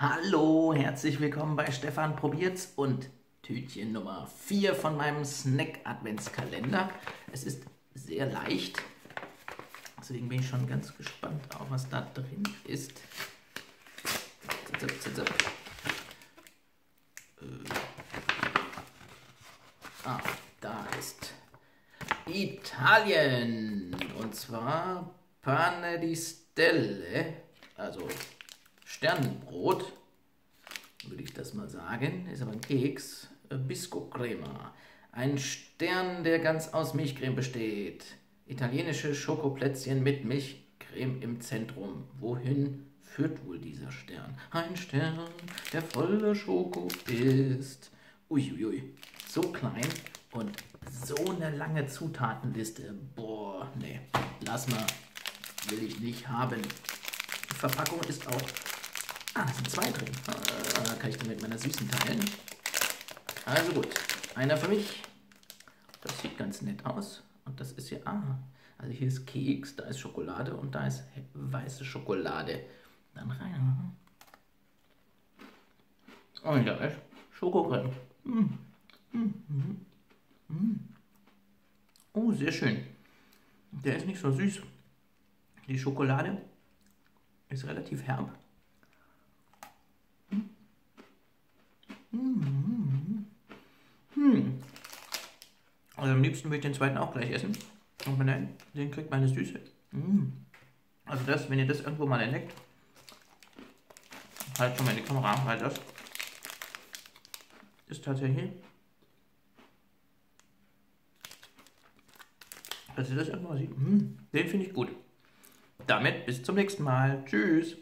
Hallo, herzlich willkommen bei Stefan Probiert's und Tütchen Nummer 4 von meinem Snack Adventskalender. Es ist sehr leicht, deswegen bin ich schon ganz gespannt auf, was da drin ist. Zip, zip, zip. Äh. Ah, da ist Italien und zwar Pane di Stelle, also Sternenbrot, würde ich das mal sagen. Ist aber ein Keks. Äh, Bisco Crema. Ein Stern, der ganz aus Milchcreme besteht. Italienische Schokoplätzchen mit Milchcreme im Zentrum. Wohin führt wohl dieser Stern? Ein Stern, der voller Schoko ist. Uiuiui, so klein und so eine lange Zutatenliste. Boah, nee, lass mal. Will ich nicht haben. Die Verpackung ist auch Ah, da sind zwei drin. Ah, kann ich dann mit meiner Süßen teilen. Also gut, einer für mich. Das sieht ganz nett aus. Und das ist hier, ah, also hier ist Keks, da ist Schokolade und da ist weiße Schokolade. Dann rein. Oh, ja, ist Schokocreme. Oh, sehr schön. Der ist nicht so süß. Die Schokolade ist relativ herb. Hm. Also am liebsten würde ich den zweiten auch gleich essen. Und wenn den kriegt meine Süße. Hm. Also das, wenn ihr das irgendwo mal entdeckt, halt schon mal in die Kamera, weil das ist tatsächlich, dass ihr das irgendwo mal sieht. Hm. Den finde ich gut. Damit bis zum nächsten Mal. Tschüss.